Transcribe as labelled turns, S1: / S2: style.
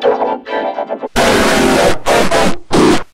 S1: Thank you.